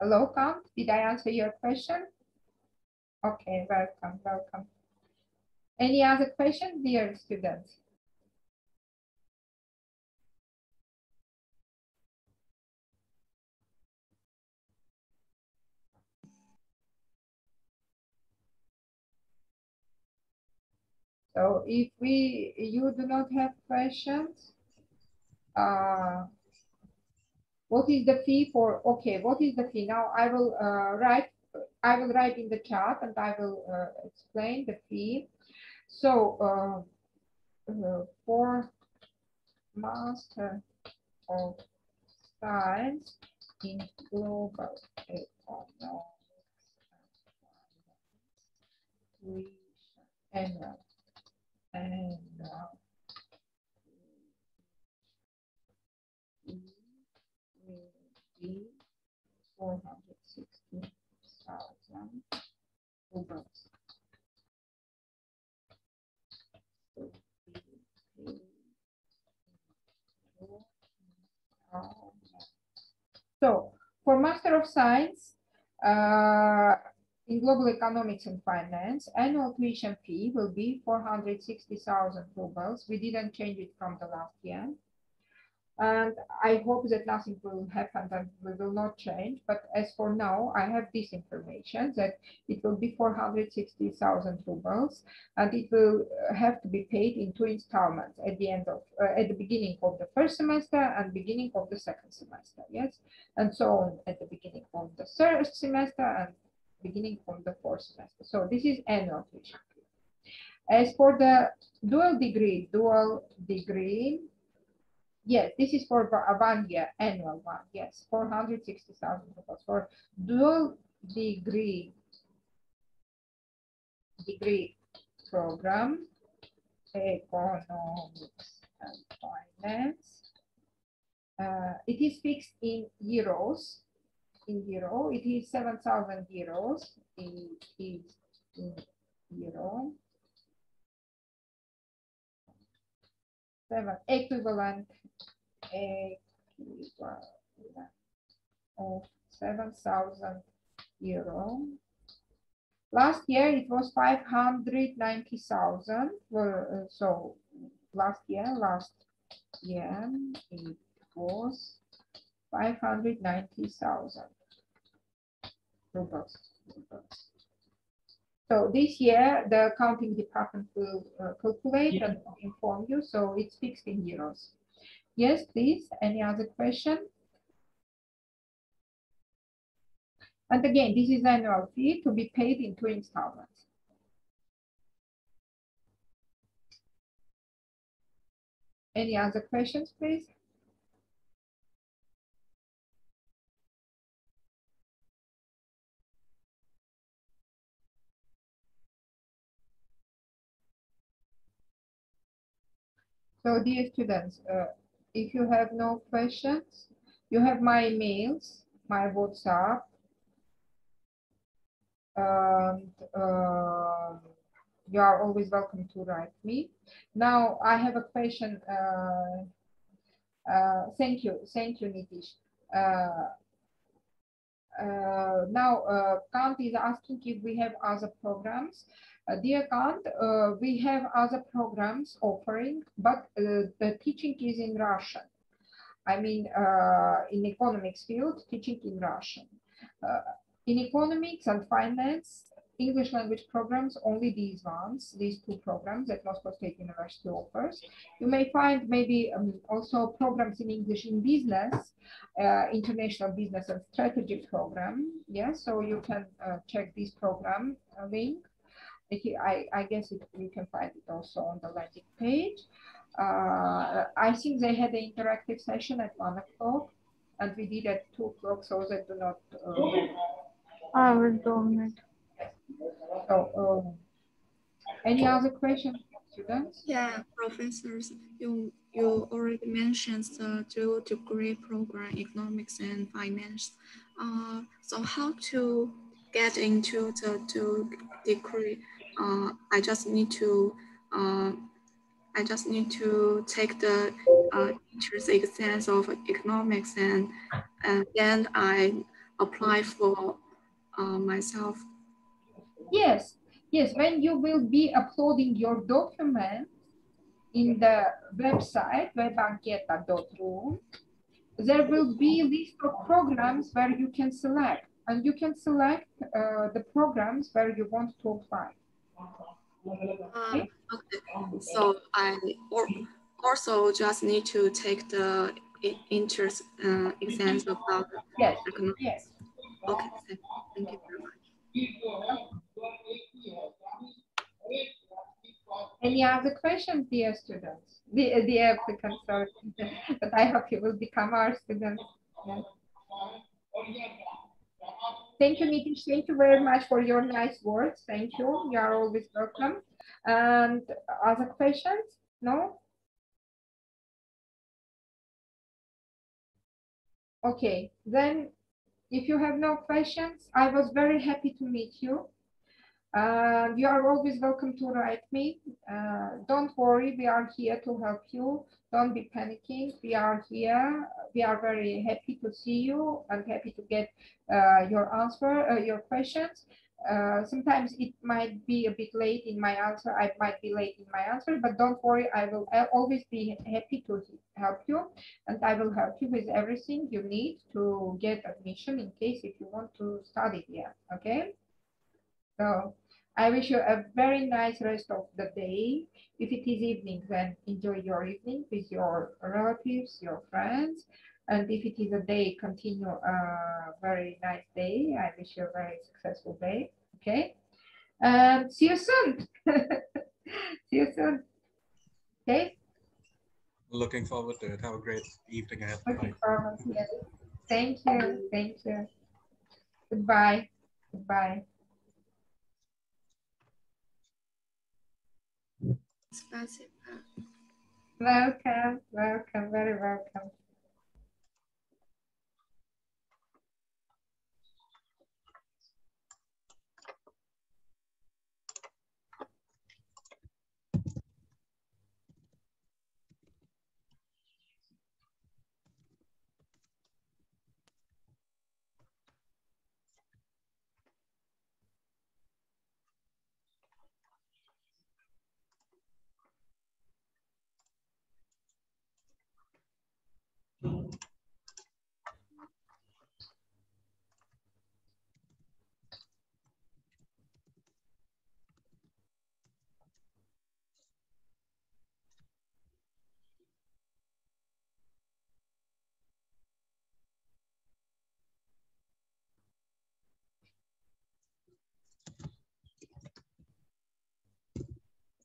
Hello, Kant. Did I answer your question? Okay, welcome, welcome. Any other question, dear students? So if we you do not have questions, uh, what is the fee for? Okay, what is the fee? Now I will uh, write. I will write in the chat and I will uh, explain the fee. So uh, uh, for master of science in global economics we annual and will be 460,000 rubles. So for Master of Science, uh, in global economics and finance, annual tuition fee will be 460,000 rubles. We didn't change it from the last year. And I hope that nothing will happen and we will not change. But as for now, I have this information that it will be 460,000 rubles and it will have to be paid in two installments at the end of, uh, at the beginning of the first semester and beginning of the second semester. Yes. And so on at the beginning of the third semester and beginning from the fourth semester. So this is annual tuition. As for the dual degree, dual degree, yes, this is for one year, annual one, yes, 460,000 rubles for dual degree, degree program, economics and finance. Uh, it is fixed in euros in euro. It is 7,000 euros. It is in euro. Seven equivalent, equivalent of 7,000 euro. Last year it was 590,000. Uh, so last year, last year it was 590,000 rubles. So this year, the accounting department will uh, calculate yeah. and inform you. So it's fixed in euros. Yes, please. Any other question? And again, this is annual fee to be paid in two installments. Any other questions, please? So dear students, uh, if you have no questions, you have my emails, my WhatsApp, and uh, you are always welcome to write me. Now I have a question. Uh, uh, thank you, thank you, Nitish. Uh, uh, now, uh, Kant is asking if we have other programs. Uh, dear Kant, uh, we have other programs offering, but uh, the teaching is in Russian. I mean, in economics field, teaching in Russian. In economics and finance, English language programs, only these ones, these two programs that Moscow State University offers. You may find maybe um, also programs in English in business, uh, international business and strategy program. Yes, so you can uh, check this program uh, link. I, I guess it, you can find it also on the landing page. Uh, I think they had an interactive session at one o'clock and we did at two o'clock so they do not. Uh, I was doing it. So, um, any other questions, students? Yeah, professors, you you already mentioned the dual degree program, economics and finance. Uh, so how to get into the dual degree? Uh, I just need to uh, I just need to take the uh, teacher's exams of economics and, and then I apply for uh, myself Yes, yes, when you will be uploading your documents in the website webanketa.ru, there will be list of programs where you can select and you can select uh, the programs where you want to apply. Uh, okay, so I also just need to take the interest uh, exams about yes. Yes. Okay, thank you very much. Any other questions, dear students? The, the applicants, sorry. but I hope you will become our students. Thank you, Nitish. Thank you very much for your nice words. Thank you. You are always welcome. And other questions? No? Okay, then if you have no questions, I was very happy to meet you. Uh, you are always welcome to write me. Uh, don't worry, we are here to help you. Don't be panicking. We are here. We are very happy to see you and happy to get uh, your answer, uh, your questions. Uh, sometimes it might be a bit late in my answer. I might be late in my answer, but don't worry. I will I'll always be happy to help you, and I will help you with everything you need to get admission in case if you want to study here. Okay. So I wish you a very nice rest of the day. If it is evening, then enjoy your evening with your relatives, your friends. And if it is a day, continue a very nice day. I wish you a very successful day. Okay. And see you soon. see you soon. Okay. Looking forward to it. Have a great evening ahead. Looking forward. Yes. Thank you. Thank you. Goodbye. Goodbye. Welcome, welcome, very welcome.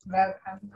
Welcome.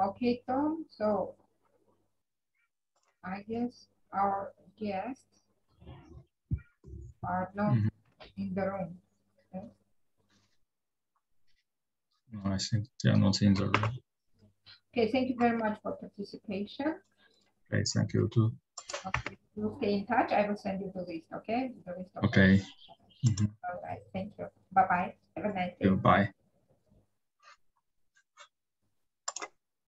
Okay, Tom, so I guess our guests are not Mhm. in the room. No, I think they are not in the room. Okay, thank you very much for participation. Okay, thank you too. Okay, We'll stay in touch. I will send you the list, okay? The list Okay. Mhm. All right, thank you. Bye-bye. Have a nice day. Goodbye.